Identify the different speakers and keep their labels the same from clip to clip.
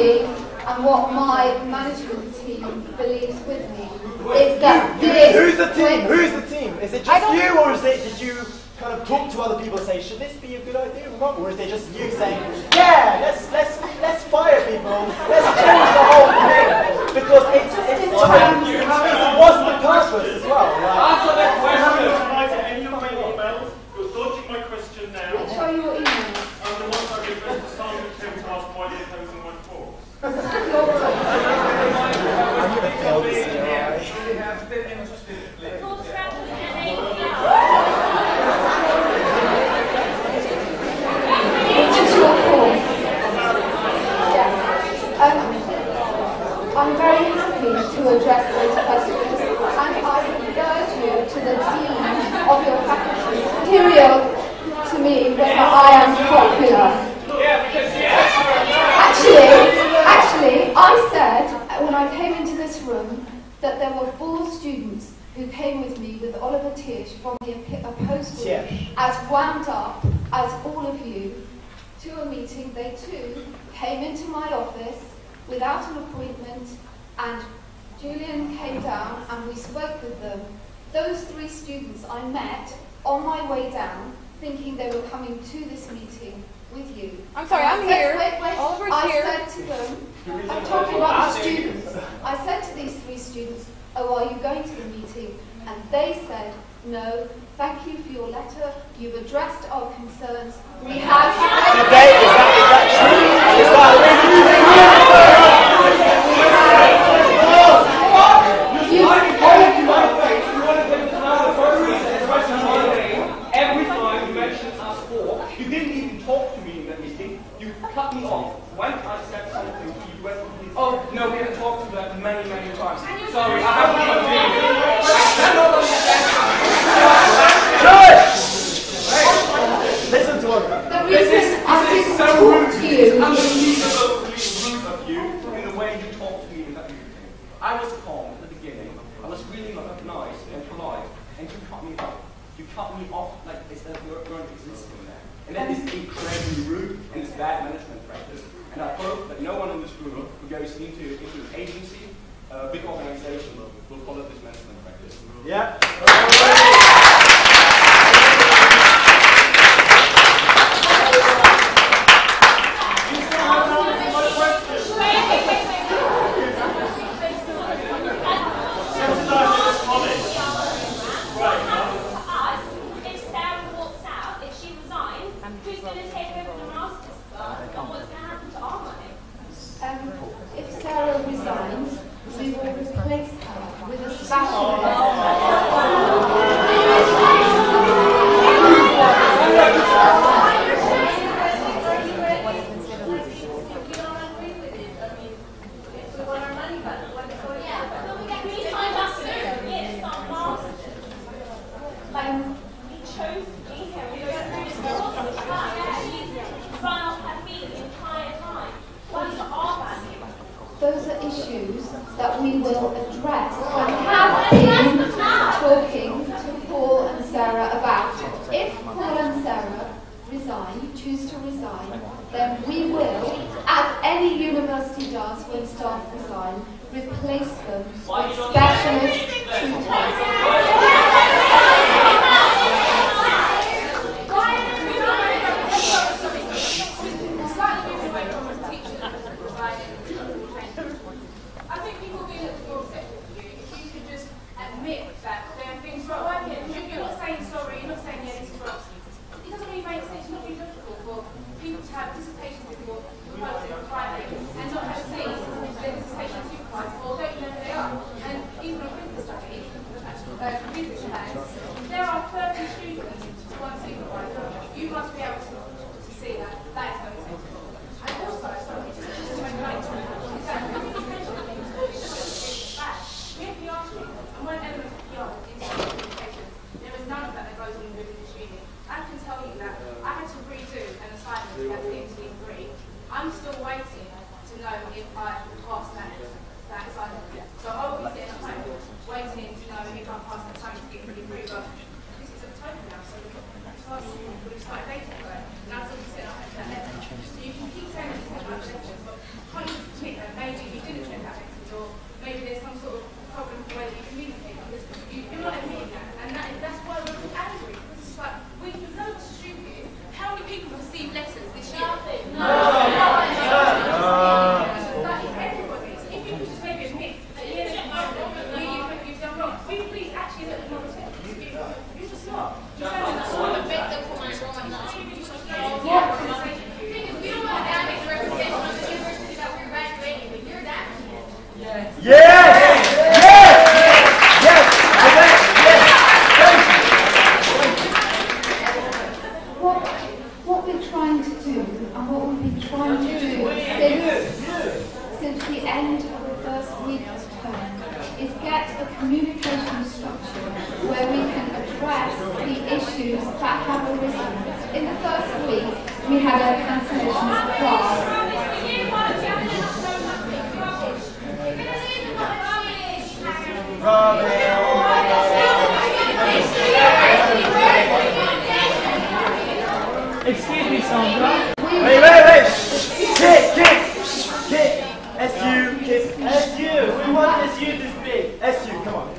Speaker 1: believe and what my management team believes with me is that this.
Speaker 2: Who's the team? Who's the team? Is it just you, or is it did you kind of talk to other people and say, should this be a good idea or not? Or is it just you saying, yeah, let's let's let's fire people, let's change the whole thing because it's it's time. What's the purpose as well?
Speaker 3: Answer that question. Any of my emails? You're dodging my question now.
Speaker 1: Which are your emails?
Speaker 3: And the ones I've addressed to Simon Tim to ask why they're closing my course.
Speaker 1: Which is your course? Yes. Um, I'm very happy to address those questions and I refer you to the dean of your faculty. Material to me whether I am popular. Actually, actually, I said when I came into this room that there were four students who came with me with Oliver Tish from the opposed group as wound up as all of you to a meeting. They too came into my office without an appointment and Julian came down and we spoke with them. Those three students I met on my way down thinking they were coming to this meeting with you.
Speaker 4: I'm sorry,
Speaker 1: And I
Speaker 4: I'm
Speaker 1: said-
Speaker 4: here.
Speaker 1: Wait, wait.
Speaker 4: Oliver's
Speaker 1: I
Speaker 4: here.
Speaker 1: said to them, I'm talking about the students. I said to these three students, oh, are you going to the meeting? And they said, no, thank you for your letter. You've addressed our concerns. We have...
Speaker 2: Did they? Is that is that true? Is that
Speaker 1: You,
Speaker 5: Every time you mentioned us four, you didn't even talk to me in that meeting. You cut me off. When I said something, you went, oh, no, we haven't talked to that many, many times. Sorry, I.
Speaker 2: Listen to him.
Speaker 1: the
Speaker 5: This is,
Speaker 1: reason I
Speaker 5: this is so rude. It's
Speaker 1: you...
Speaker 5: rude of you in the way you talked to me in that meeting. I was calm at the beginning. I was really nice and polite, and you cut me off. You cut me off like as if you weren't existing. And that is incredibly rude and it's bad management practice. And I hope that no one in this room who goes into, into an agency, a big organization, will follow this management practice.
Speaker 2: Yeah.
Speaker 6: What happens to us if Sarah walks out, if she resigns, who's gonna take over the master's class? And what's gonna happen to our money?
Speaker 1: If Sarah resigns, we will replace her with a specialist.
Speaker 6: We signed up to yes, our masters.
Speaker 1: Um,
Speaker 6: We chose to be here. We went through this course with her. She's run off her feet the entire time. What is our value?
Speaker 1: those are issues that we will address and have been talking to Paul and Sarah about. If Paul and Sarah resign, choose to resign, then we will, as any university does when staff resign, replace them with specialist tutors. Trying to do since, since the end of the first week of term, is get a communication structure where we can address the issues that have arisen. In the first week, we had a cancellation of class.
Speaker 4: Excuse me, Sandra.
Speaker 1: We
Speaker 2: Wait, wait, wait! Kit, Kit! Kit! SU, Kit, SU! We want SU to speak! SU, come on.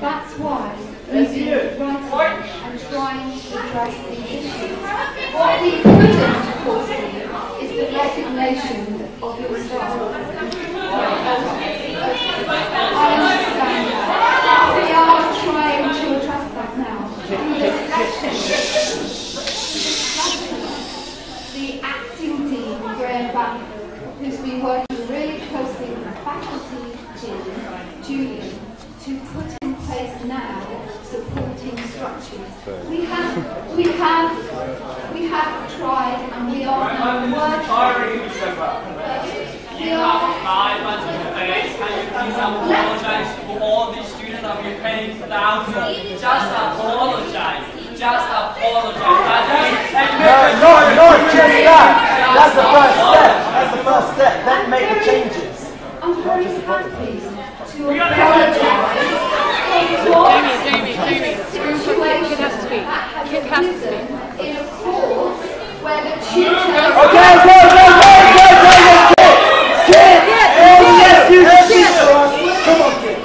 Speaker 1: That's why
Speaker 2: Yes,
Speaker 1: we've
Speaker 2: you.
Speaker 1: been writing and trying to address these issues. What we couldn't foresee is the resignation of your staff. I understand that. We are trying to address that now. Through discussion. The acting dean, Graham Back, who's been working really closely with the faculty team, Julian, to put in place now supporting structures. We have, we have, we have tried and we are now working.
Speaker 4: Tiring you so much.
Speaker 1: We are,
Speaker 4: Five months in the face. Can you please apologize for all these students that we're paying thousands? Just apologize. Just apologize. That's
Speaker 2: No, no, no, just that! That's the first step! That's the first step. Then make the changes.
Speaker 1: I'm very happy to apologise Jamie, for what situation that has arisen in a course where the tutor
Speaker 2: Okay, go, go, go, go, go, go, Kit! Kit! Oh, yes, you can speak for us! Come on, Kit!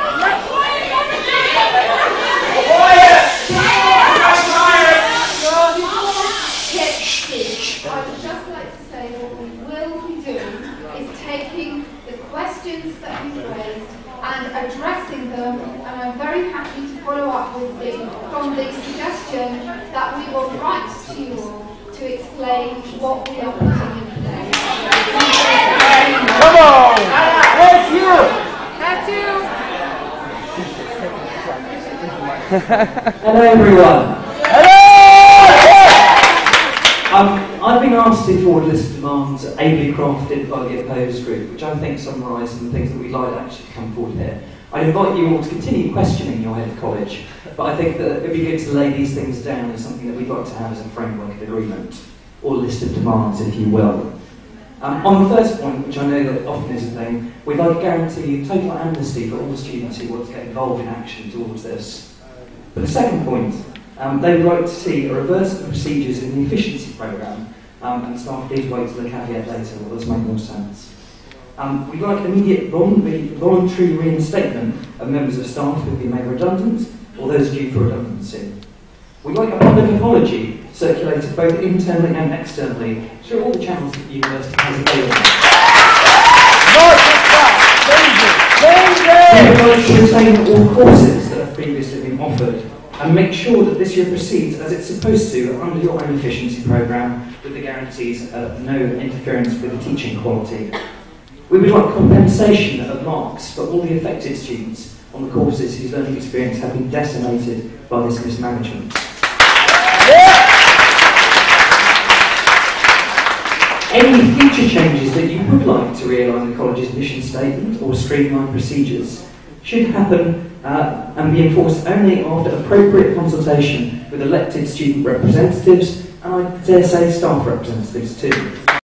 Speaker 1: I would just like to say what we will be doing is taking the questions that you've raised and addressing them, and I'm very happy to follow up with the, from the suggestion that we will write to you to explain what we are putting in place.
Speaker 2: Come on! Yes, you!
Speaker 7: Hello everyone.
Speaker 2: Hello!
Speaker 7: Um, I've been asked to forward a list of demands ably crafted by the opposed group, which I think summarise some of the things that we'd like to actually to come forward here. I'd invite you all to continue questioning your head of college, but I think that it'd be good to lay these things down as something that we'd like to have as a framework of agreement, or list of demands, if you will. Um, on the first point, which I know that often is a thing, we'd like to guarantee total amnesty for all the students who want to get involved in action towards this. But the second point, um, they would like to see a reverse of procedures in the efficiency programme, um, and staff please wait till the caveat later, will this make more sense? Um, we'd like immediate voluntary, reinstatement of members of staff who have been made redundant, or those due for redundancy. We'd like a public apology circulated both internally and externally through all the channels that the university has available.
Speaker 2: Not just that! Change!
Speaker 7: We would like to retain all courses that have previously been offered and make sure that this year proceeds as it's supposed to under your own efficiency programme with the guarantees of no interference with the teaching quality. We would like compensation of marks for all the affected students on the courses whose learning experience have been decimated by this mismanagement. Any future changes that you would like to realise the college's mission statement or streamline procedures should happen uh, and be enforced only after appropriate consultation with elected student representatives and I dare say staff representatives too.